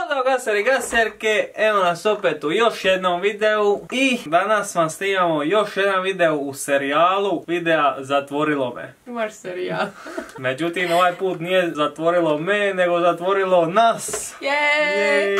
Pozdrav gaseri i gaserke, evo nas opet u još jednom videu i danas vam snimamo još jedan video u serijalu videa Zatvorilo me. Imaš serijal. Međutim, ovaj put nije zatvorilo me, nego zatvorilo nas. Jej!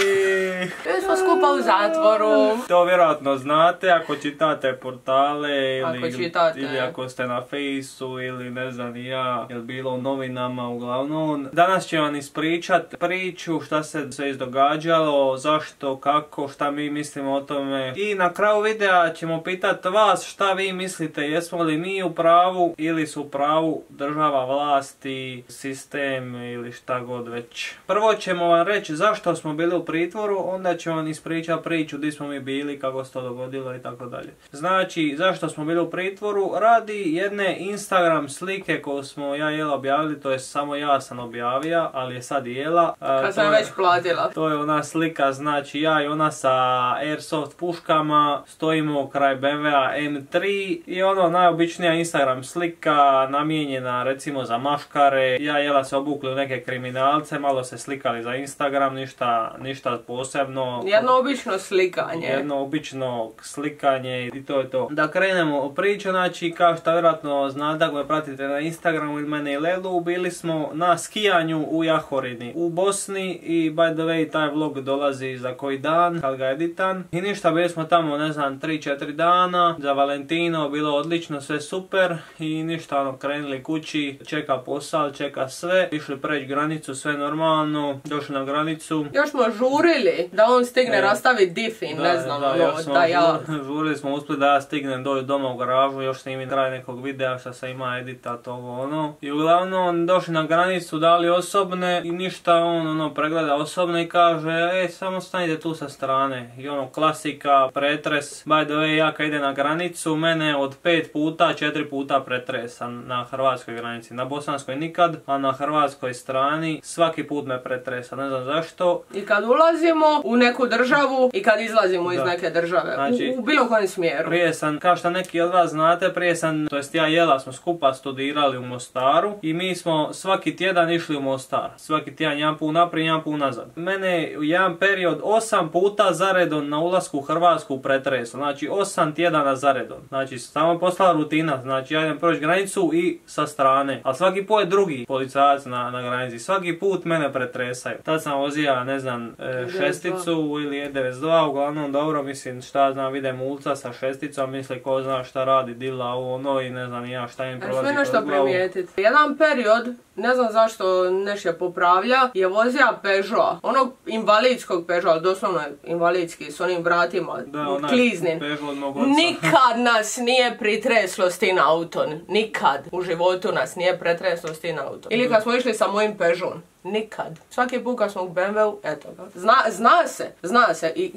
Mi smo skupa u zatvoru. To vjerojatno znate ako čitate portale ili, Ako čitate. ili ako ste na fejsu ili ne znam ja, ili bilo u novinama uglavnom. Danas ću vam ispričat priču šta se sve izdogađalo, zašto, kako, šta mi mislimo o tome. I na kraju videa ćemo pitat vas šta vi mislite, jesmo li mi u pravu ili su u pravu država, vlasti, sistem ili šta god već. Prvo ćemo vam reći zašto smo bili u pritvoru, onda ćemo vam ispričati priču di smo mi bili, kako se to dogodilo i tako dalje. Znači, zašto smo bili u pritvoru? Radi jedne Instagram slike koju smo ja i Jela objavili, to je samo ja sam objavio, ali je sad Jela. Kad sam već platila. To je ona slika, znači ja i ona sa airsoft puškama stojimo kraj BMW-a M3 i ono najobičnija Instagram slika namijenjena recimo za maškare. Ja i Jela se obukli u neke kriminalce, malo se slikali za Instagram, ništa, ništa posebno. Jedno obično slikanje. Jedno obično slikanje i to je to. Da krenemo u priču, znači kao što vjerojatno znate ako me pratite na Instagramu ili mene i Lelu, bili smo na skijanju u Jahorini u Bosni i by the way taj vlog dolazi za koji dan kad ga editan. I ništa, bili smo tamo ne znam 3-4 dana za Valentino, bilo odlično, sve super i ništa ono krenuli kući, čeka posao, čeka sve, išli preći granicu, sve normalno, došli na granicu. Još smo žurili da on stigne E. rastaviti difin, ne znam, da, da ja... žur- žurili smo uspjeli da ja stignem doći doma u garažu, još snimim kraj nekog videa što se ima editat ovo ono. I uglavnom došli na granicu, dali osobne i ništa on ono pregleda osobne i kaže e samo stanite tu sa strane. I ono klasika, pretres. By the way ja kad idem na granicu, mene od pet puta, četiri puta pretresan na hrvatskoj granici. Na bosanskoj nikad, a na hrvatskoj strani svaki put me pretresa. Ne znam zašto. I kad ulazimo u neku državu i kad izlazimo iz neke države. Znači- u, u bilo kojem smjeru. Prije sam, kao što neki od vas znate, prije sam, to jest ja i Jela smo skupa studirali u Mostaru i mi smo svaki tjedan išli u Mostar. Svaki tjedan jedan put naprijed, jedan put nazad. Mene u jedan period osam puta zaredom na ulasku u Hrvatsku pretreslo. Znači osam tjedana zaredom. Znači samo postala rutina. Znači ja idem proći granicu i sa strane. A svaki put je drugi policajac na, na granici. Svaki put mene pretresaju. Tad sam vozija, ne znam, e, 92. šesticu ili E92, uglavnom dobro, mislim šta znam, vidim ulca sa šesticom, misli ko zna šta radi, dila ovo ono i ne znam ja šta im prolazi Sve nešto kroz glavu. primijetiti. Jedan period, ne znam zašto nešto popravlja, je vozija Peugeot. Onog invalidskog Peugeot, ali doslovno je invalidski, s onim vratima, Da, kliznim. Nikad nas nije pritreslo s tim autom. Nikad. U životu nas nije pretreslo s tim autom. Ili kad smo išli sa mojim Peugeotom. Nikad. Svaki put kad smo u BMW-u, eto ga. Zna, zna se, zna se. I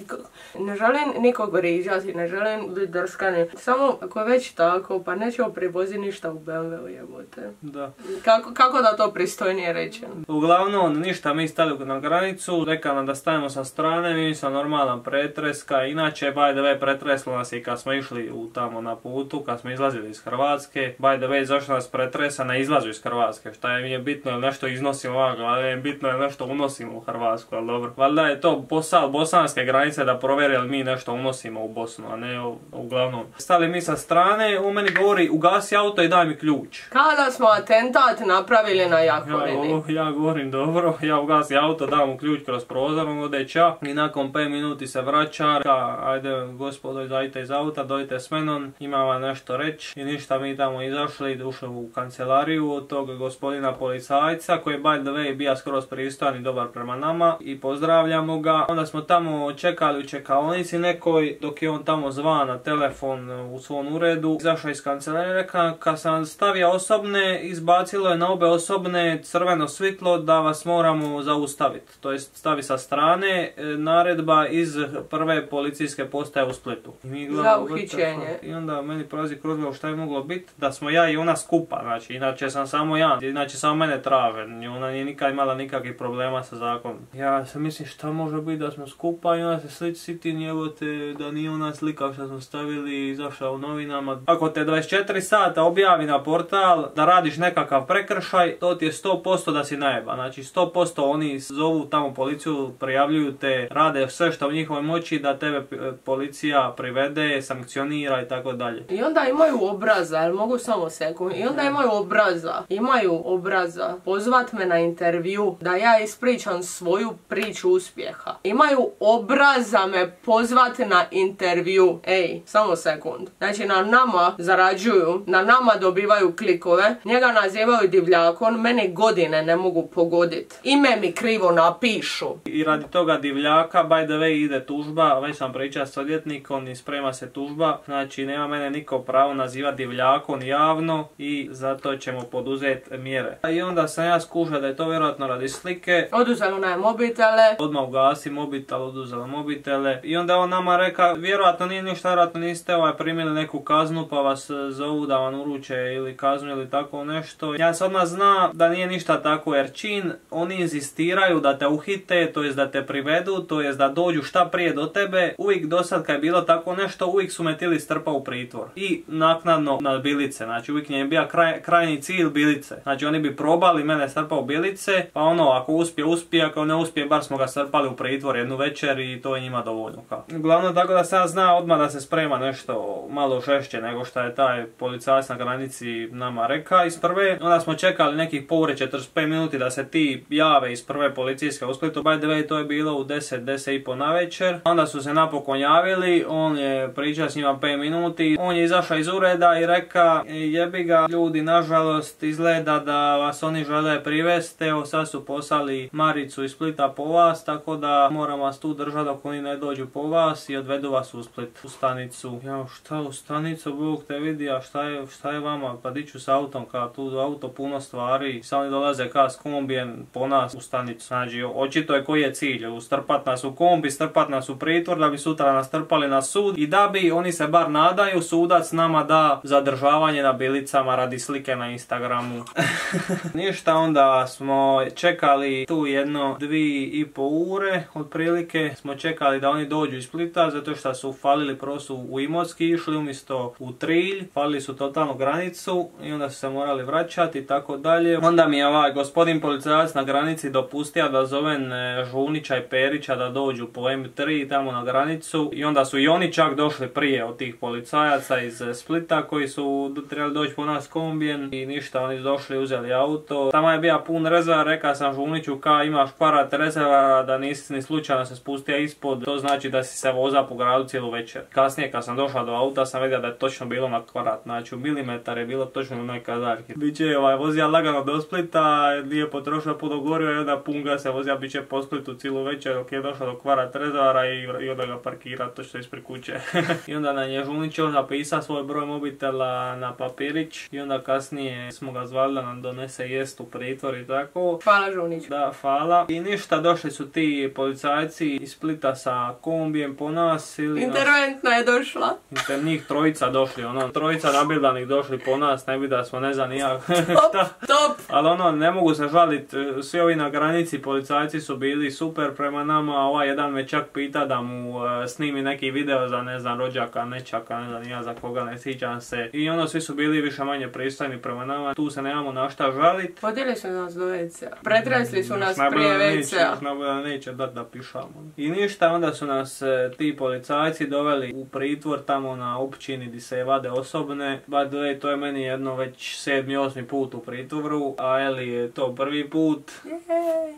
ne želim nikog vriđati, ne želim biti drskani. Samo ako je već tako, pa nećemo privoziti ništa u BMW-u, jebote. Da. Kako, kako da to pristojnije rečem? Uglavnom, ništa, mi stali na granicu, reka nam da stavimo sa strane, mi sam normalan pretreska, inače, by the way, pretreslo nas i kad smo išli u tamo na putu, kad smo izlazili iz Hrvatske, by the way, zašto nas pretresa na izlazu iz Hrvatske, šta je mi je bitno, nešto iznosimo ali je bitno je nešto unosimo u Hrvatsku, ali dobro. Valjda je to posao bosanske granice da provjeri jel mi nešto unosimo u Bosnu, a ne u- uglavnom. Stali mi sa strane, u meni govori, ugasi auto i daj mi ključ. Kada smo atentat napravili na Ja, Jakovini. ja govorim dobro, ja ugasim auto, dam mu ključ kroz prozor, on ode ča i nakon 5 minuti se vraća, ka, ajde gospodo izađite iz auta, dojte s menom, imam vam nešto reći i ništa mi tamo izašli, ušli u kancelariju od tog gospodina policajca koji je by the way bio skroz pristojan i dobar prema nama i pozdravljamo ga. Onda smo tamo čekali u čekaonici nekoj dok je on tamo zva na telefon u svom uredu. Izašao iz kancelarije rekao kad sam stavio osobne izbacilo je na obe osobne crveno svitlo da vas moramo zaustaviti. To jest stavi sa strane e, naredba iz prve policijske postaje u Splitu. I mi gledamo, Za uhićenje. I onda meni prolazi kroz šta je moglo biti da smo ja i ona skupa, znači inače sam samo ja, inače samo mene traže, ni ona nije nikad nikad imala nikakvih problema sa zakonom. Ja se mislim šta može biti da smo skupa i onda se sliči sitin te da nije ona slika što smo stavili i izašla u novinama. Ako te 24 sata objavi na portal da radiš nekakav prekršaj, to ti je 100% da si najeba. Znači 100% oni zovu tamo policiju, prijavljuju te, rade sve što u njihovoj moći da tebe policija privede, sankcionira i tako dalje. I onda imaju obraza, mogu samo sekund, i onda imaju obraza, imaju obraza pozvat me na intervju da ja ispričam svoju priču uspjeha. Imaju obraza me pozvati na intervju. Ej, samo sekund. Znači na nama zarađuju, na nama dobivaju klikove, njega nazivaju divljakon, meni godine ne mogu pogoditi. Ime mi krivo napišu. I radi toga divljaka, by the way, ide tužba, već sam pričao s odvjetnikom i sprema se tužba, znači nema mene niko pravo nazivati divljakom javno i zato ćemo poduzeti mjere. I onda sam ja skužio da je to vjerojatno radi slike. Oduzelo na mobitele. Odmah ugasi mobitel, oduzelo mobitele. I onda on nama reka, vjerojatno nije ništa, vjerojatno niste ovaj primili neku kaznu pa vas e, zovu da vam uruče ili kaznu ili tako nešto. Ja se odmah zna da nije ništa tako jer čin, oni inzistiraju da te uhite, to jest da te privedu, to jest da dođu šta prije do tebe. Uvijek do sad kad je bilo tako nešto, uvijek su me tili strpa u pritvor. I naknadno na bilice, znači uvijek je bio kraj, krajni cilj bilice. Znači oni bi probali mene strpa u bilice, pa ono ako uspije, uspije, ako ne uspije, bar smo ga strpali u pritvor jednu večer i to je njima dovoljno. Glavno tako da sam zna odmah da se sprema nešto malo žešće nego što je taj policajac na granici nama reka iz prve. Onda smo čekali nekih poure 45 minuti da se ti jave iz prve policijske u Splitu. By the way, to je bilo u 10, 10 i po na večer. Onda su se napokon javili, on je pričao s njima 5 minuti. On je izašao iz ureda i reka jebi ga ljudi, nažalost izgleda da vas oni žele privesti. Evo sad su poslali Maricu iz Splita po vas, tako da moram vas tu držati dok oni ne dođu po vas i odvedu vas u Split, u stanicu. Ja, šta u stanicu, Bog te vidi, a šta je, šta je vama? Pa diću s autom, ka tu auto puno stvari. Sad oni dolaze ka s kombijem po nas u stanicu. Znači, očito je koji je cilj. Strpat nas u kombi, strpat nas u pritvor, da bi sutra nas trpali na sud i da bi, oni se bar nadaju, sudac nama da zadržavanje na bilicama radi slike na Instagramu. Ništa, onda smo čekali tu jedno dvi i po ure, otprilike smo čekali da oni dođu iz Splita, zato što su falili prvo su u Imotski išli umjesto u Trilj, falili su totalnu granicu i onda su se morali vraćati i tako dalje. Onda mi je ovaj gospodin policajac na granici dopustio da zovem e, Žunića i Perića da dođu po M3 tamo na granicu i onda su i oni čak došli prije od tih policajaca iz Splita koji su trebali doći po nas kombijen i ništa, oni su došli uzeli auto. Tamo je bio pun rezerva, rekao sam Žuniću ka imaš parat rezerva da nisi ni slučajno se spustio ispod, to znači da si se voza po gradu cijelu večer. Kasnije kad sam došao do auta sam vidio da je točno bilo na kvadrat, znači u milimetar je bilo točno na onoj kazaljki. Biće ovaj, vozija lagano do Splita, nije potrošio puno goriva i onda pun ga se vozija biće po Splitu cijelu večer dok je došao do kvara Trezara i, i onda ga parkira točno ispred kuće. I onda na Nježunić napisao svoj broj mobitela na papirić i onda kasnije smo ga zvali da nam donese jest u pritvor i tako. Hvala Žunić. Da, hvala. I ništa, došli su ti policajci iz Splita sa kombijem po nas ili... Interventna je došla. Inter, njih trojica došli, ono, trojica nabildanih došli po nas, ne bi da smo ne znam nijak. Top, top. Ali ono, ne mogu se žaliti, svi ovi na granici policajci su bili super prema nama, ovaj jedan me čak pita da mu uh, snimi neki video za ne znam rođaka, nečaka, ne znam nija za koga, ne sjećam se. I ono, svi su bili više manje pristojni prema nama, tu se nemamo na šta žalit. Vodili su nas do wc Pretresli su nas prije WC-a. da neće dat da pišamo. I ništa, onda su nas e, ti policajci doveli u pritvor tamo na općini gdje se vade osobne. By the way, to je meni jedno već sedmi, osmi put u pritvoru, a Eli je to prvi put.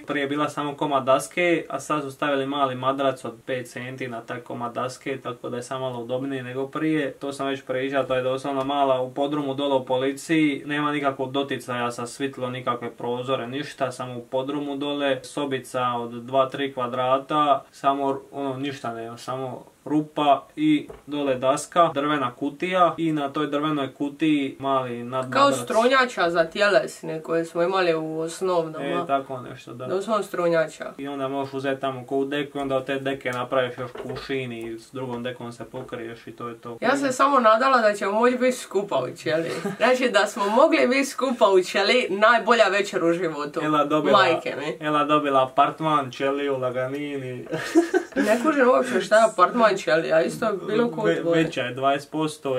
Prije bila samo komad daske, a sad su stavili mali madrac od 5 centi na taj komad daske, tako da je samo malo udobniji nego prije. To sam već pričao, to je doslovno mala u podrumu dole u policiji, nema nikakvog doticaja sa svitlo, nikakve prozore, ništa, samo u podrumu dole, sobica od 2-3 kvadrata, samo ono ništa ne, samo rupa i dole daska, drvena kutija i na toj drvenoj kutiji mali nadmadrac. Kao strunjača za tjelesne koje smo imali u osnovnom. E, tako nešto, da. Doslovno strunjača. I onda možeš uzeti tamo koju deku i onda od te deke napraviš još kušin i s drugom dekom se pokriješ i to je to. Ja se samo nadala da ćemo moći biti skupa u ćeli. Znači da smo mogli biti skupa u ćeli, najbolja večer u životu. Ela dobila, Majke mi. Ela dobila apartman, ćeliju, laganini. Ne kužim uopće šta je apartman ćeli, a isto je bilo ko Ve- veća je 20%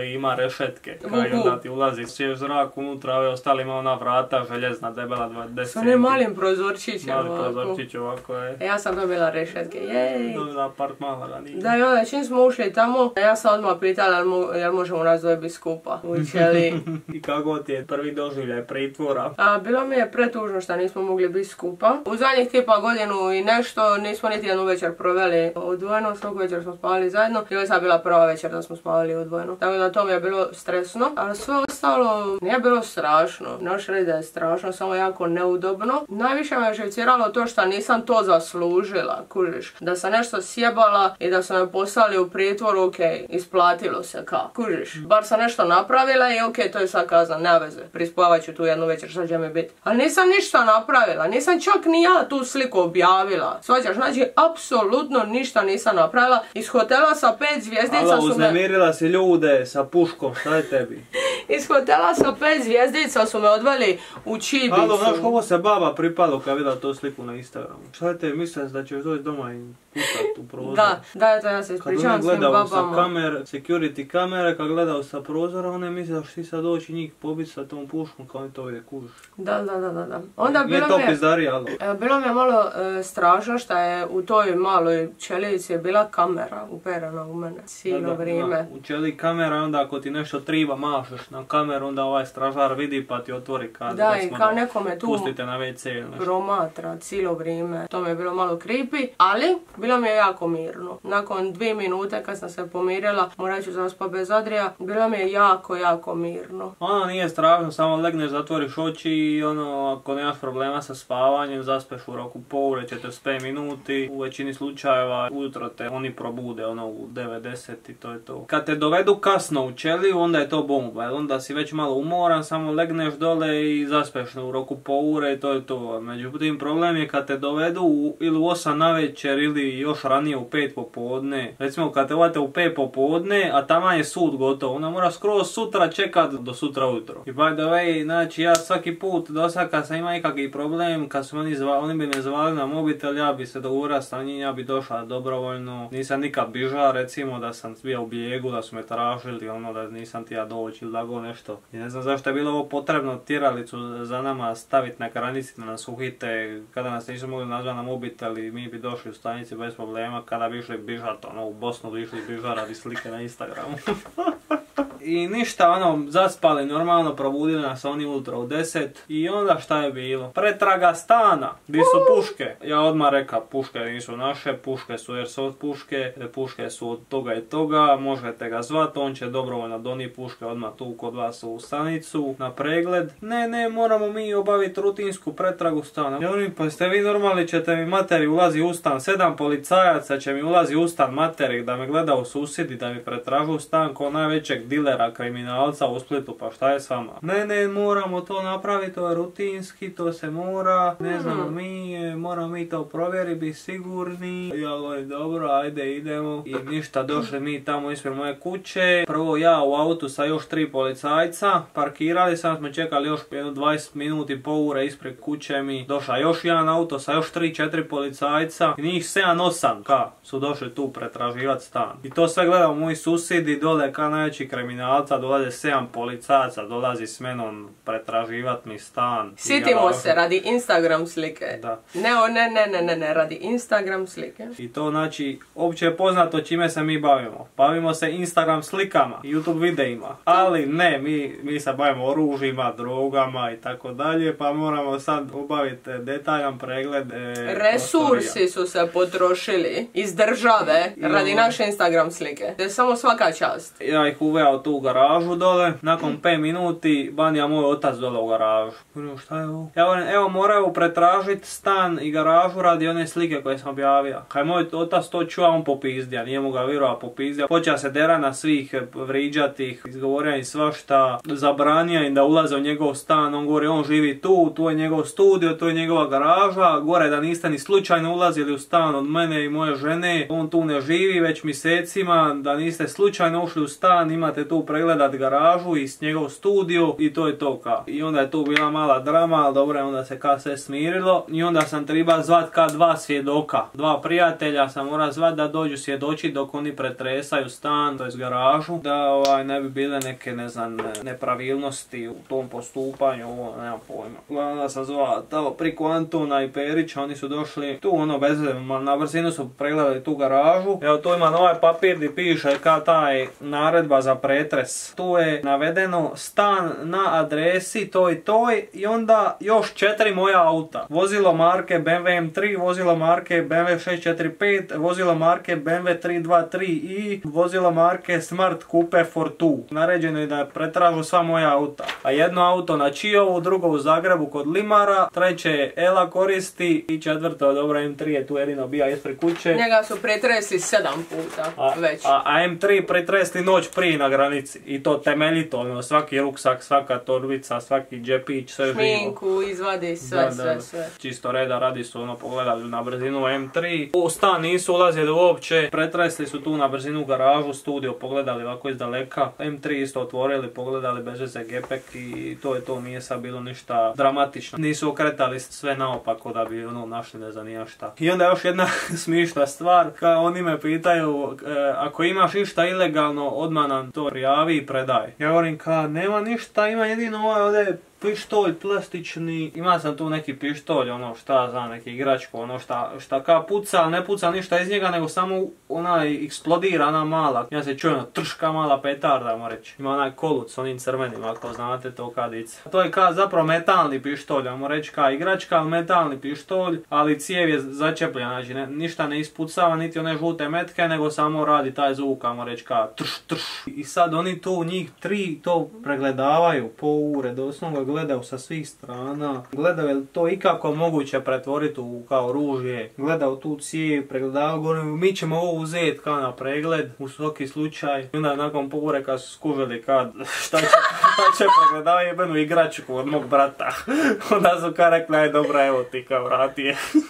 i ima rešetke. Kaj onda ti ulazi svjež zrak unutra, ove ostali ima ona vrata željezna, debela 20 Sa onim malim prozorčićem Mali ovako. prozorčić ovako je. E, Ja sam dobila rešetke, jej. Dobila apartman laganini. Da, i onda čim smo ušli tamo, ja sam odmah pitala jel, mo- jel možemo nas dvoje biti skupa u ćeli. I kako ti je prvi doživljaj pritvora? A, bilo mi je pretužno što nismo mogli biti skupa. U zadnjih tipa godinu i nešto nismo niti jednu večer proveli odvojeno, svaku večer smo spavali zajedno i ovo je sad bila prva večer da smo spavali odvojeno. Tako da to mi je bilo stresno, ali sve ostalo nije bilo strašno. Ne možeš reći da je strašno, samo jako neudobno. Najviše me živciralo to što nisam to zaslužila, kužiš. Da sam nešto sjebala i da su me poslali u pritvor, ok, isplatilo se kao, kužiš. Bar sam nešto napravila i ok, to je sad kazna, nema veze. Prispavat ću tu jednu večer, šta će mi biti. Ali nisam ništa napravila, nisam čak ni ja tu sliku objavila. Svađaš, znači, apsolutno ništa nisam napravila. Iz hotela sa pet zvijezdica su me... uznemirila si ljude sa puškom, šta je tebi? Iz hotela sa pet zvijezdica su me odveli u Čibicu. Alo, znaš koliko se baba pripalo kad je vidjela tu sliku na Instagramu? Šta je tebi, mislim da ćeš doći doma i pucat u prozor? Da, da, ja se Kad ispričavam svim gledao sa babama. kamer, security kamere, kad gledao sa prozora, one misle da ćeš ti sad doći njih pobiti sa tom puškom kao oni to vide kuš. Da, da, da, da, da. Onda Nije bilo to mi je... pizdarija, alo. E, Bilo mi je malo e, strašno što je u toj maloj čelici bila kamera uperena u mene cijelo vrijeme. U čeli kamera, onda ako ti nešto triba mašeš na kameru, onda ovaj stražar vidi pa ti otvori kad Da, i kao nekome tu pustite na WC promatra cijelo vrijeme. To mi je bilo malo creepy, ali bilo mi je jako mirno. Nakon dvije minute kad sam se pomirila, morat ću zaspa bez Adrija, bilo mi je jako, jako mirno. Ono nije strašno, samo legneš, zatvoriš oči i ono, ako nemaš problema sa spavanjem, zaspeš u roku poure, 45 minuti. U većini slučajeva ujutro te oni probude, ono u 90 i to je to. Kad te dovedu kasno u ćeliju, onda je to bomba, onda si već malo umoran, samo legneš dole i zaspeš u roku poure i to je to. Međutim, problem je kad te dovedu u, ili u 8 navečer ili još ranije u 5 popodne. Recimo kad te uvate u 5 popodne, a tamo je sud gotov, onda mora skroz sutra čekat do sutra ujutro. I by the way, znači ja svaki put do sad kad sam imao ikakvi problem, kad su oni zvali, oni bi me zvali na mobitel, ja bi se dogovorio sa njim, ja bi došla dobrovoljno. Nisam nikad biža, recimo da sam bio u bijegu, da su me tražili, ono da nisam ti ja doći ili da go nešto. I ne znam zašto je bilo ovo potrebno tjeralicu za nama staviti na granici da nas uhite, kada nas nisu mogli nazvati na mobitel i mi bi došli u stanici bez problema, kada bi išli bižat, ono u Bosnu bi išli bižat radi slike na Instagramu. I ništa, ono, zaspali normalno, probudili nas oni ujutro u 10 i onda šta je bilo? Pretraga stana, gdje su puške. Ja odmah reka, puške nisu naše, puške su airsoft puške, puške su od toga i toga, možete ga zvat, on će dobrovoljno doni puške odmah tu kod vas u stanicu na pregled. Ne, ne, moramo mi obaviti rutinsku pretragu stana. Ja velim, pa ste vi normalni, ćete mi materi ulazi u stan, sedam policajaca će mi ulazi u stan materi da me gleda u susjedi, da mi pretražu stan ko najvećeg dilera, kriminalca u Splitu, pa šta je s vama? Ne, ne, moramo to napraviti, to je rutinski, to se mora, ne znamo mi, e, moramo mi to provjeriti, biti sigurni. Ja govorim, dobro, ajde, idemo. I ništa, došli mi tamo ispred moje kuće. Prvo ja u autu sa još tri policajca, parkirali sam, smo čekali još jedno 20 minuti, po ure ispred kuće mi. Došao još jedan auto sa još 3-4 policajca. I njih 7-8 ka su došli tu pretraživati stan. I to sve gledao moji susjedi dole ka najveći kriminalca, dolaze 7 policajaca, dolazi s menom pretraživat mi stan. Sjetimo Ja- se radi Instagram slike. Da. Ne, o, ne, ne, ne, ne, ne, radi Instagram slike. I to znači, opće je poznato čime se mi bavimo. Bavimo se Instagram slikama, YouTube videima. Ali ne, mi, mi se bavimo oružjima, drogama i tako dalje, pa moramo sad obaviti detaljan pregled. e, Resursi prostorija. su se potrošili iz države radi naše Instagram slike. To je samo svaka čast. Ja ih uveo tu u garažu dole, nakon 5 minuti banija moj otac dole u garažu. Šta je ovo? Ja govorim, evo moraju pretražiti stan i garažu radi one slike koje sam objavio. Kaj moj otac to čuva, on popizdija, nije mu ga virova popizdija. Počeo se dera na svih, vriđati ih, izgovorio im svašta, zabranio im da ulaze u njegov stan, on govori, on živi tu, tu je njegov studio, tu je njegova garaža, gore da niste ni slučajno ulazili u stan od mene i moje žene, on tu ne živi već mjesecima, da niste slučajno ušli u stan, imate tu pregledat garažu i njegov studio i to je to ka. I onda je tu bila mala drama, ali dobro, onda se ka sve smirilo i onda sam treba zvat ka dva svjedoka. Dva prijatelja sam mora zvat da dođu svjedoči dok oni pretresaju stan, to je garažu, da ovaj, ne bi bile neke, ne znam, nepravilnosti u tom postupanju, ovo, nemam pojma. Uglavnom sam zvao tamo priko Antona i Perića, oni su došli tu ono bez na brzinu su pregledali tu garažu. Evo tu ima ovaj papir gdje piše ka taj naredba za pretres. Tu je navedeno stan na adresi toj toj i onda još četiri moja auta. Vozilo marke BMW M3, vozilo marke BMW 645, vozilo marke BMW 323 i vozilo marke Smart Coupe Fortu. Naređeno je da pretražu sva moja auta. A jedno auto na Čijovu, drugo u Zagrebu kod Limara, treće Ela koristi i četvrto dobro M3 je tu jedino bija ispred kuće. Njega su pretresli sedam puta A, već. a, a M3 pretresli noć prije na granici. I to temeljito, ono, svaki ruksak, svaka torbica, svaki džepić, sve živo. Šminku, izvadi sve, Da, sve, sve. Čisto reda radi su ono pogledali na brzinu M3. U stan nisu ulazili uopće, pretresli su tu na brzinu garažu, studio, pogledali ovako iz daleka. M3 isto otvorili, pogledali bez veze gepek i to je to, nije sad bilo ništa dramatično. Nisu okretali sve naopako da bi ono našli ne znam ni ja šta. I onda još jedna smišna stvar, kao oni me pitaju, e, ako imaš išta ilegalno, odmah nam to prijavi i predaj. Ja govorim ka, nema ništa, ima jedino ovaj ovdje pištolj plastični, ima sam tu neki pištolj, ono šta znam, neki igračko, ono šta, šta ka puca, ne puca ništa iz njega, nego samo ona eksplodira, ona mala, ja se čuje ono trška mala petarda, ajmo reći. Ima onaj koluc s onim crvenim, ako znate to kadica. To je ka zapravo metalni pištolj, ajmo reći ka igračka, ali metalni pištolj, ali cijev je začepljena, znači ništa ne ispucava, niti one žute metke, nego samo radi taj zvuk, ajmo reći ka trš, trš. I sad oni tu, njih tri, to pregledavaju po ure, doslovno gledaju sa svih strana, gledaju je li to ikako moguće pretvoriti u kao ružje, gledaju tu cijev, pregledavaju, govorim, mi ćemo ovo uzeti kao na pregled, u svaki slučaj. I onda nakon po ure kad su skužili kad, šta će, šta će pregledavaju jebenu igračku od mog brata. onda su kao rekli, aj dobra, evo ti kao vrati je.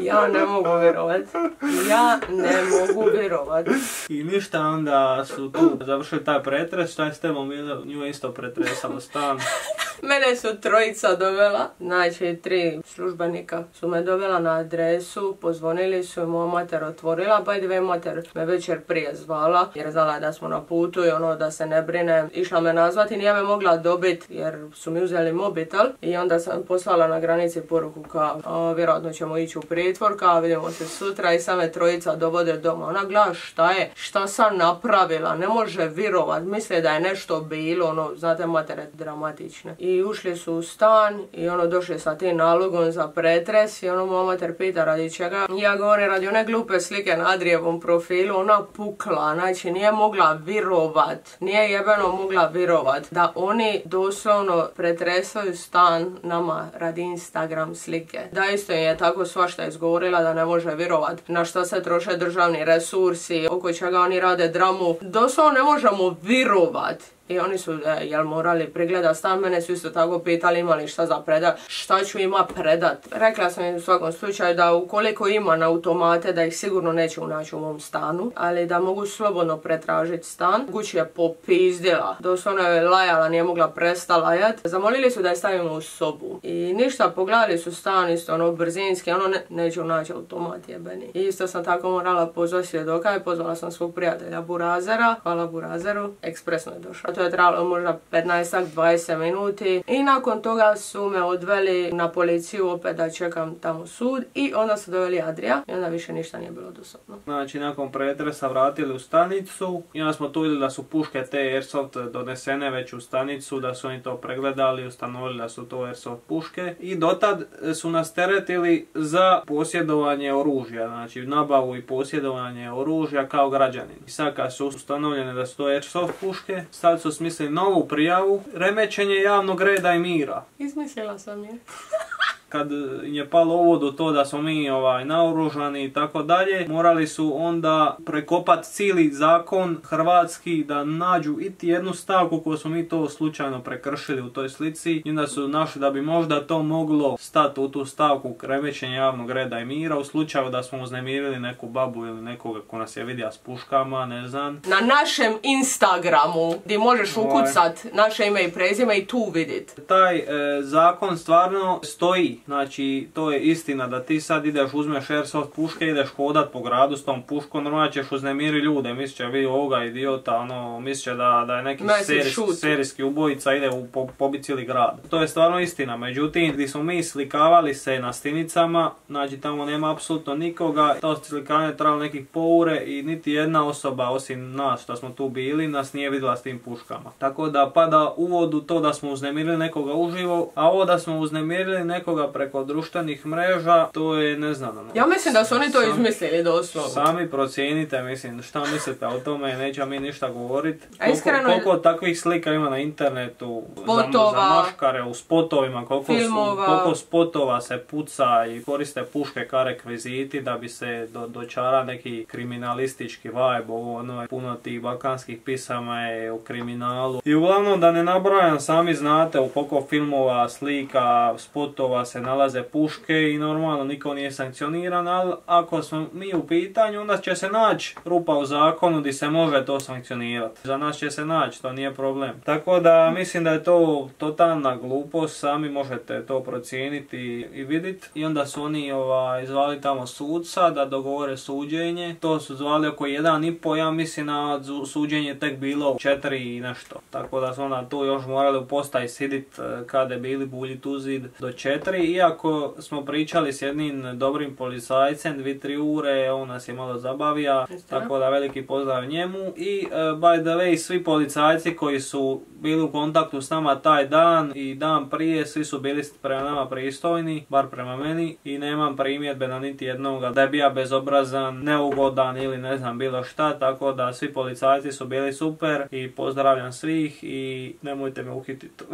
Ja ne mogu vjerovat. Ja ne mogu vjerovat. I ništa, onda su tu završili taj pretres, šta je s tebom nju je isto pretresalo stan. Mene su trojica dovela, znači tri službenika su me dovela na adresu, pozvonili su i moja mater otvorila, pa i dve mater me večer prije zvala, jer znala da smo na putu i ono da se ne brine. Išla me nazvati, nije me mogla dobiti jer su mi uzeli mobitel i onda sam poslala na granici poruku kao "A, vjerojatno ćemo ići u pritvor, kao vidimo se sutra i same trojica dovode doma. Ona gleda šta je, šta sam napravila, ne može virovat, misle da je nešto bilo, ono, znate matere dramatične. I ušli su u stan i ono došli sa tim nalogom za pretres i ono mater pita radi čega. Ja govorim radi one glupe slike na Adrijevom profilu, ona pukla, znači nije mogla virovat, nije jebeno mogla virovat da oni doslovno pretresaju stan nama radi Instagram slike. Da isto je tako svašta izgovorila da ne može virovat na što se troše državni resursi, oko čega oni rade dramu. Doslovno ne možemo virovat. I oni su, e, jel morali pregledat stan, mene su isto tako pitali imali šta za predat, šta ću ima predat. Rekla sam im u svakom slučaju da ukoliko ima na automate da ih sigurno neće unaći u mom stanu, ali da mogu slobodno pretražiti stan. Kući je popizdila, doslovno je lajala, nije mogla presta lajat. Zamolili su da je stavimo u sobu. I ništa, pogledali su stan isto ono brzinski, ono ne, neće unaći automat jebeni. I isto sam tako morala pozvati svjedoka i pozvala sam svog prijatelja Burazera, hvala Burazeru, ekspresno je došao to je trajalo možda 15-20 minuti i nakon toga su me odveli na policiju opet da čekam tamo sud i onda su doveli Adrija i onda više ništa nije bilo dosadno. Znači, nakon pretresa vratili u stanicu i onda smo tu vidjeli da su puške te Airsoft donesene već u stanicu, da su oni to pregledali, ustanovili da su to Airsoft puške i dotad su nas teretili za posjedovanje oružja, znači nabavu i posjedovanje oružja kao građanin. I sad kad su ustanovljene da su to Airsoft puške, sad su smislili novu prijavu, remećenje javnog reda i mira. Izmislila sam je. Kad je palo ovo do to da smo mi ovaj, naoružani i tako dalje, morali su onda prekopat cijeli zakon hrvatski da nađu iti jednu stavku koju smo mi to slučajno prekršili u toj slici i onda su našli da bi možda to moglo stati u tu stavku remećenja javnog reda i mira u slučaju da smo uznemirili neku babu ili nekoga ko nas je vidio s puškama, ne znam. Na našem Instagramu gdje možeš Ovaj. ukucat naše ime i prezime i tu vidit. Taj e, zakon stvarno stoji. Znači, to je istina da ti sad ideš, uzmeš airsoft puške, ideš hodat po gradu s tom puškom, normalno ćeš uznemiri ljude, mislit će vidi ovoga idiota, ono, mislit će da, da je neki serijs- serijski ubojica, ide u po, cijeli grad. To je stvarno istina, međutim, gdje smo mi slikavali se na stinicama, znači tamo nema apsolutno nikoga, to slikanje je trajalo nekih poure i niti jedna osoba osim nas što smo tu bili, nas nije vidjela s tim puškama. Tako da pada u vodu to da smo uznemirili nekoga uživo, a ovo da smo uznemirili nekoga preko društvenih mreža, to je ne znam. ono. Ja mislim da su oni to izmislili doslovno. Sami procijenite, mislim, šta mislite o tome, nećemo mi ništa govoriti. A iskreno- Koliko, koliko takvih slika ima na internetu, za, Spotova. za maškare, u spotovima, koliko, su, Filmova. koliko spotova se puca i koriste puške kao rekviziti da bi se do, dočara neki kriminalistički vibe, ovo ono, puno tih balkanskih pisama je u kriminalu. I uglavnom da ne nabrajam, sami znate u koliko filmova, slika, spotova se nalaze puške i normalno niko nije sankcioniran, ali ako smo mi u pitanju, onda će se naći rupa u zakonu gdje se može to sankcionirati. Za nas će se naći, to nije problem. Tako da mislim da je to totalna glupost, sami možete to procijeniti i vidjeti. I onda su oni ovaj, zvali tamo sudca da dogovore suđenje. To su zvali oko jedan i po, ja mislim na suđenje tek bilo četiri i nešto. Tako da su onda tu još morali u postaji sidit eh, kada je bili bulji tu zid do Iako smo pričali s jednim dobrim policajcem, dvi, tri ure, on nas je malo zabavija, tako da veliki pozdrav njemu. I eh, by the way, svi policajci koji su bili u kontaktu s nama taj dan i dan prije, svi su bili prema nama pristojni, bar prema meni, i nemam primjedbe na niti jednoga da je bio bezobrazan, neugodan ili ne znam bilo šta, tako da svi policajci su bili super i pozdravljam svih i nemojte me uhititi.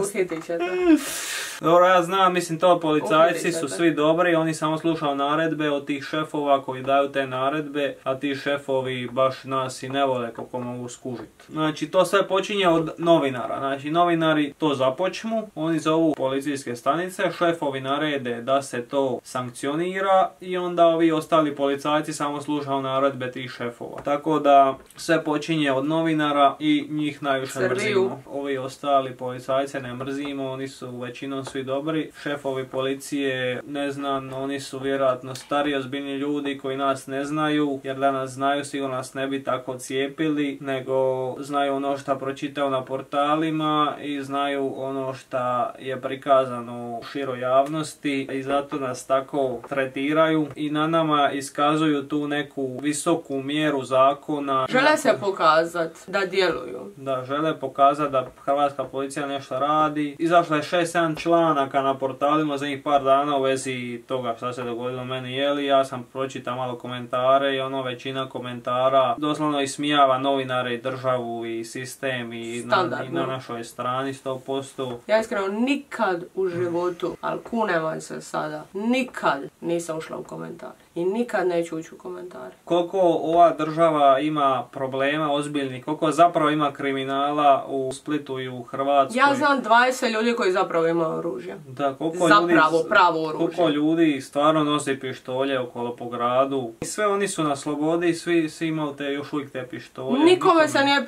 Uhitit ćete. Dobro, ja znam, mislim to policajci su svi dobri, oni samo slušaju naredbe od tih šefova koji daju te naredbe, a ti šefovi baš nas i ne vole koliko mogu skužiti. Znači, to sve počinje od novinara. Znači, novinari to započmu, oni zovu policijske stanice, šefovi narede da se to sankcionira i onda ovi ostali policajci samo slušaju naredbe tih šefova. Tako da sve počinje od novinara i njih najviše mrzimo. Ovi ostali policajce ne mrzimo, oni su većinom svi dobri. Šefovi policije, ne znam, oni su vjerojatno stari, ozbiljni ljudi koji nas ne znaju, jer da nas znaju sigurno nas ne bi tako cijepili, nego znaju ono što pročitaju na portalima i znaju ono što je prikazano u široj javnosti i zato nas tako tretiraju i na nama iskazuju tu neku visoku mjeru zakona. Žele se pokazat da djeluju. Da, žele pokazati da hrvatska policija nešto radi. Izašlo je 6-7 članaka na portalima za njih par dana u vezi toga šta se dogodilo meni jeli. Ja sam pročitao malo komentare i ono većina komentara doslovno ismijava novinare i državu i sistem i na, i na našoj strani 100%. Ja iskreno nikad u životu, ali kunem vam se sada, nikad nisam ušla u komentare. I nikad neću ući u komentare. Koliko ova država ima problema ozbiljnih, koliko zapravo ima kriminala u Splitu i u Hrvatskoj. Ja znam 20 ljudi koji zapravo imaju oružje. Da, koliko Zapravo, ljudi, pravo oružje. Koliko ljudi stvarno nosi pištolje okolo po gradu. I sve oni su na slobodi, svi, svi imaju te, još uvijek te pištolje. Nikome se nije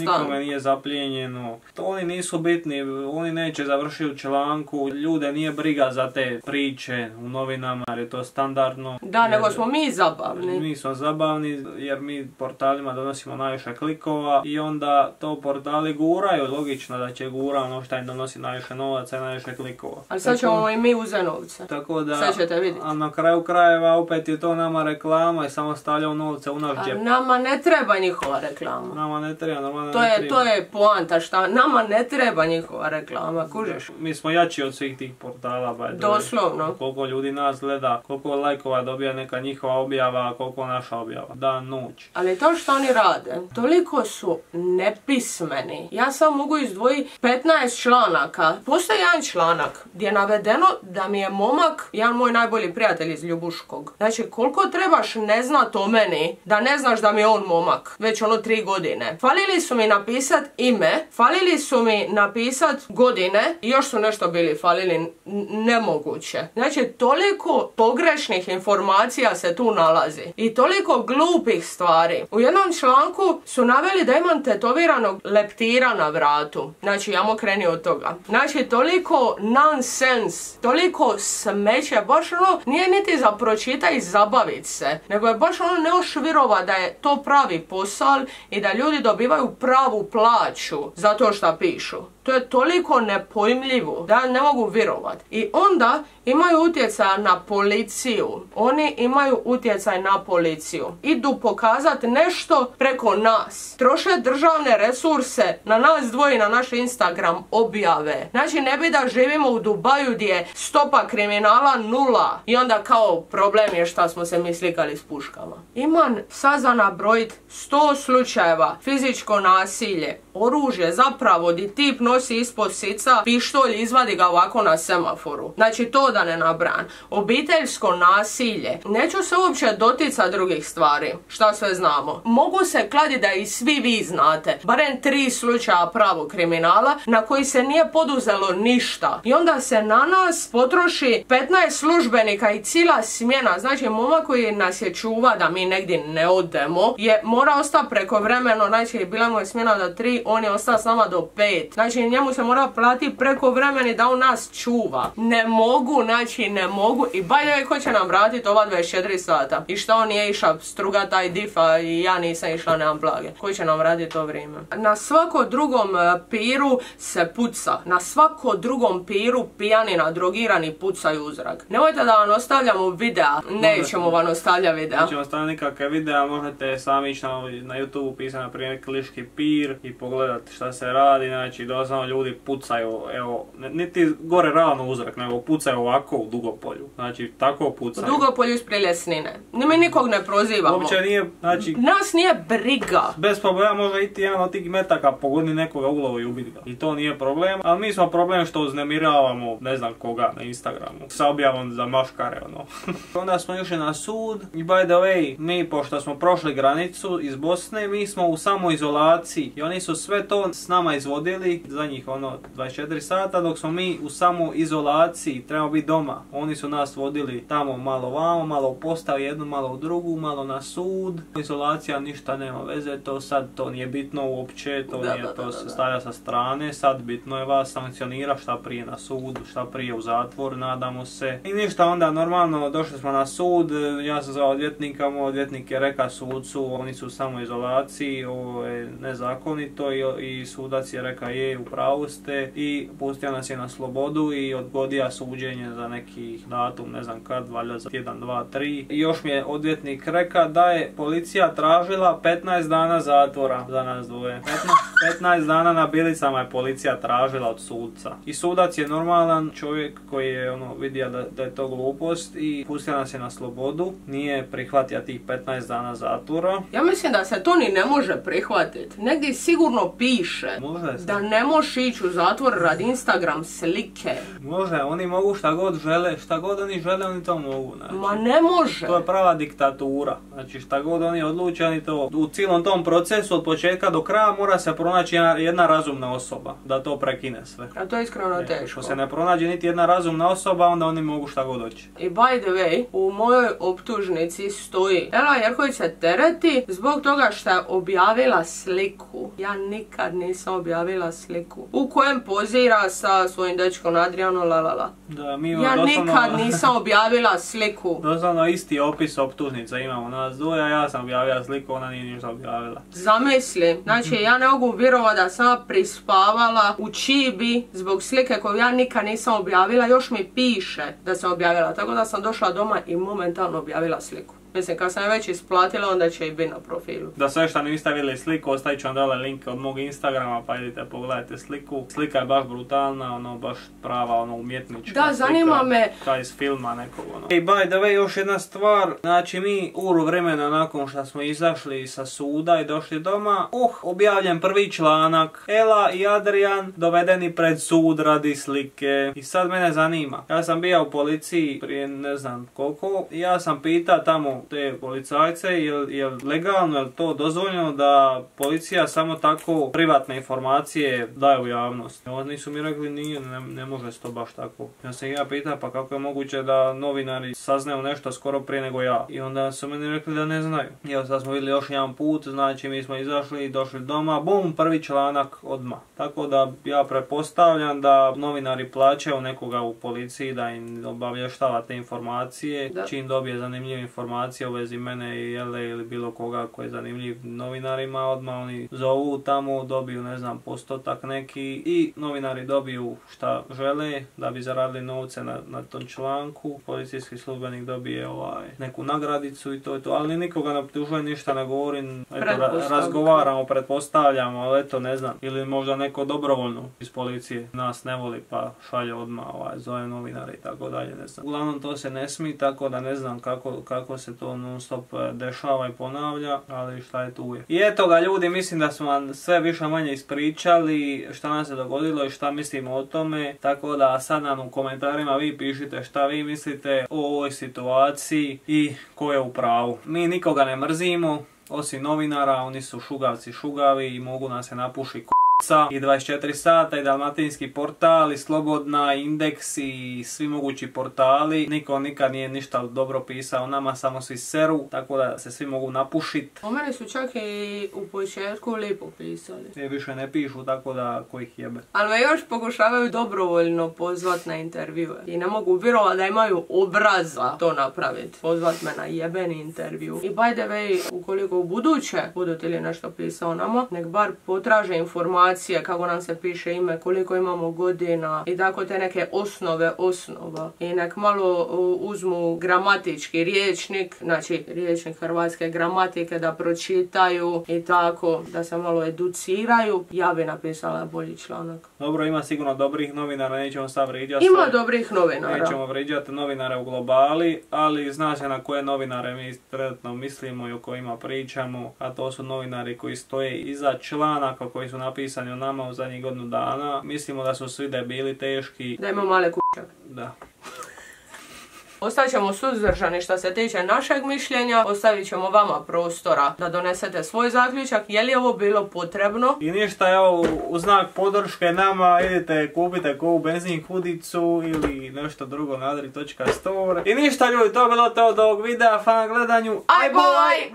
Nikome stan. nije zaplijenjeno. To oni nisu bitni, oni neće završiti u članku. Ljude nije briga za te priče u novinama jer je to standardno. Da, nego Jer- smo mi zabavni. Mi smo zabavni jer mi portalima donosimo najviše klikova i onda to portali guraju, logično da će gura ono što im donosi najviše novaca i najviše klikova. Ali sad Tako- ćemo i mi uzeti novce. Tako da, Sad ćete vidjeti. a na kraju krajeva opet je to nama reklama i samo stavljamo novce u naš džep. nama ne treba njihova reklama. Nama ne treba, nama To ne je, treba. to je poanta šta nama ne treba njihova reklama, kužeš? Mi smo jači od svih tih portala, way. Doslovno. Koliko ljudi nas gleda, koliko lajkova dobija neka njihova objava, koliko naša objava. Dan, noć. Ali to što oni rade, toliko su nepismeni. Ja sam mogu izdvojiti 15 članaka. Postoji jedan članak gdje je navedeno da mi je momak, jedan moj najbolji prijatelj iz Ljubuškog. Znači, koliko trebaš ne znat o meni, da ne znaš da mi je on momak, već ono tri godine. Falili su mi napisat ime, falili su mi napisat godine i još su nešto bili falili nemoguće. Znači, toliko pogrešnih informacija se tu nalazi i toliko glupih stvari. U jednom članku su naveli da imam tetoviranog leptira na vratu. Znači, ja mu kreni od toga. Znači, toliko nonsens, toliko smeće, baš ono, nije niti za pročita i zabavit se, nego je baš ono ne još virova da je to pravi posal i da ljudi dobivaju pravu plaću za to što pišu. To je toliko nepojmljivo da ne mogu virovat. I onda imaju utjecaj na policiju. Oni imaju utjecaj na policiju. Idu pokazat nešto preko nas. Troše državne resurse na nas dvoje na naš Instagram objave. Znači ne bi da živimo u Dubaju gdje je stopa kriminala nula. I onda kao problem je šta smo se mi slikali s puškama. Imam sazana brojit 100 slučajeva fizičko nasilje, oružje zapravo di tip nosi ispod sica pištolj izvadi ga ovako na semaforu. Znači to da ne nabran. Obiteljsko nasilje. Neću se uopće dotica drugih stvari. Šta sve znamo. Mogu se kladi da i svi vi znate. Barem tri slučaja pravog kriminala na koji se nije poduzelo ništa. I onda se na nas potroši 15 službenika i cijela smjena. Znači momak koji nas je čuva da mi negdje ne odemo je mora ostati preko vremeno. Znači bila mu je smjena do 3, on je ostao s nama do 5. Znači njemu se mora platiti preko vremeni da on nas čuva. Ne mogu, znači ne mogu. I way, ko će nam vratiti ova 24 sata? I šta on nije išao struga taj difa i ja nisam išla nemam blage. Koji će nam vratiti to vrijeme? Na svako drugom e, piru se puca. Na svako drugom piru pijanina, drogirani pucaju u zrak. Nemojte da vam ostavljamo videa. Nećemo vam ostavljati videa. Nećemo staviti nikakve videa, možete sami ići na, na YouTube pisati na primjer kliški pir i pogledati šta se radi, znači doslovno ljudi pucaju, evo, niti gore ravno uzrak, nego pucaju ovako u Dugopolju, znači tako U pucaju. Dugopolju iz Priljesnine. Ni mi nikog ne prozivamo. Uopće nije, znači, Nas nije briga. bez problema može iti jedan od tih metaka pogodni nekoga u glavu i ubiti ga. I to nije problem, ali mi smo problem što uznemiravamo ne znam koga na Instagramu sa objavom za maškare ono. Onda smo išli na sud i by the way, mi pošto smo prošli granicu iz Bosne, mi smo u samoizolaciji i oni su sve to s nama izvodili za njih ono 24 sata dok smo mi u samoizolaciji, trebamo biti doma. Oni su nas vodili tamo malo vamo, malo u postavi jednu, malo u drugu, malo na sud. Izolacija ništa nema veze, to sad to nije bitno uopće, to Da, nije, da, to da, se stavlja sa strane, sad bitno je vas sankcionira šta prije na sud, šta prije u zatvor, nadamo se. I ništa, onda normalno došli smo na sud, ja sam zvao odvjetnika, moj odvjetnik je rekao sudcu, oni su u samoizolaciji, ovo je nezakonito i, i sudac je rekao je, u pravu ste i pustio nas je na slobodu i odgodio suđenje za neki datum, ne znam kad, valjda za 1, 2, 3. I još mi je odvjetnik rekao da je policija tražila 15 dana zatvora za nas dvoje. 15, 15 dana na bilicama je policija tražila od sudca. I sudac je normalan čovjek koji je ono vidio da, da je to glupost i pustio nas je na slobodu. Nije prihvatio tih 15 dana zatvora. Ja mislim da se to ni ne može prihvatiti. Negdje sigurno piše Može da ne možeš ići u zatvor radi Instagram slike. Može, oni mogu šta god žele, šta god oni žele, oni to mogu. Znači. Ma ne može. To je prava diktatura. Znači šta god oni odluče, oni to u cijelom tom procesu od početka do kraja mora se pronaći pronaći jedna, jedna razumna osoba da to prekine sve. A to je iskreno E, teško. Ako se ne pronađe niti jedna razumna osoba, onda oni mogu šta god doći. I by the way, u mojoj optužnici stoji Ela Jerković se tereti zbog toga što je objavila sliku. Ja nikad nisam objavila sliku. U kojem pozira sa svojim dečkom Adrianom la la la. Da, mi Ja doslovno- nikad nisam objavila sliku. Doslovno isti opis optužnica imamo nas dvoje, ja sam objavila sliku, ona nije ništa objavila. Zamisli, znači ja ne mogu vjerovati da sam prispavala u Čibi zbog slike koju ja nikad nisam objavila, još mi piše da sam objavila, tako da sam došla doma i momentalno objavila sliku. Mislim, kad sam već isplatila, onda će i biti na profilu. Da sve što niste vidjeli sliku, ostavit ću vam dole link od mog Instagrama, pa idite pogledajte sliku. Slika je baš brutalna, ono baš prava, ono umjetnička Da, zanima slika, me- Kao iz filma nekog, ono. I by the way, još jedna stvar, znači mi uru vremena nakon što smo izašli sa suda i došli doma, uh, objavljen prvi članak, Ela i Adrian dovedeni pred sud radi slike. I sad mene zanima, ja sam bio u policiji prije ne znam koliko, ja sam pita tamo te policajce, jel, jel legalno, jel to dozvoljeno da policija samo tako privatne informacije daje u javnost. Oni su mi rekli nije, ne, ne može se to baš tako. Ja sam ja pita pa kako je moguće da novinari saznaju nešto skoro prije nego ja. I onda su meni rekli da ne znaju. I evo sad smo vidjeli još jedan put, znači mi smo izašli i došli doma, bum, prvi članak odmah. Tako da ja pretpostavljam da novinari plaćaju nekoga u policiji da im obavještava te informacije. Da. Čim dobije zanimljive informacije u vezi mene i Jele ili bilo koga koji je zanimljiv novinarima, odmah oni zovu tamo, dobiju ne znam postotak neki i novinari dobiju šta žele da bi zaradili novce na, na tom članku. Policijski službenik dobije ovaj, neku nagradicu i to je to, ali nikoga ne optužuje, ništa ne govorim, eto, ra- razgovaramo, pretpostavljamo, ali eto ne znam, ili možda neko dobrovoljno iz policije nas ne voli pa šalje odmah ovaj, zove novinare i tako dalje, ne znam. Uglavnom to se ne smi, tako da ne znam kako, kako se to non stop e, dešava i ponavlja, ali šta je tu je. I eto ga ljudi, mislim da smo vam sve više manje ispričali šta nam se dogodilo i šta mislimo o tome, tako da sad nam u komentarima vi pišite šta vi mislite o ovoj situaciji i ko je u pravu. Mi nikoga ne mrzimo, osim novinara, oni su šugavci šugavi i mogu nas se napuši k***ca i 24 sata i dalmatinski portal i slobodna indeks i svi mogući portali. Niko nikad nije ništa dobro pisao nama, samo svi seru, tako da se svi mogu napušit. O mene su čak i u početku lipo pisali. I više ne pišu, tako da ko ih jebe. Ali me još pokušavaju dobrovoljno pozvat na intervjue. I ne mogu vjerovati da imaju obraza to napraviti. Pozvat me na jebeni intervju. I by the way, ukoliko u buduće budete li nešto pisao nama, nek bar potraže informacije kako nam se piše ime, koliko imamo godina i tako te neke osnove osnova. I nek malo uzmu gramatički riječnik, znači riječnik hrvatske gramatike da pročitaju i tako da se malo educiraju. Ja bi napisala bolji članak. Dobro, ima sigurno dobrih novinara, nećemo sad vriđati. Ima dobrih novinara. Nećemo vriđati novinare u globali, ali zna se na koje novinare mi trenutno mislimo i o kojima pričamo, a to su novinari koji stoje iza članaka koji su napisani o nama u zadnjih godinu dana. Mislimo da su svi debili, teški, Da ima male kuće. da. Ostat ćemo suzdržani što se tiče našeg mišljenja, ostavit ćemo vama prostora da donesete svoj zaključak, je li ovo bilo potrebno? I ništa, evo, u znak podrške nama idete kupite kovu benzin hudicu ili nešto drugo na adri.store. I ništa ljudi, to je bilo to od ovog videa, na gledanju. Aj, boj!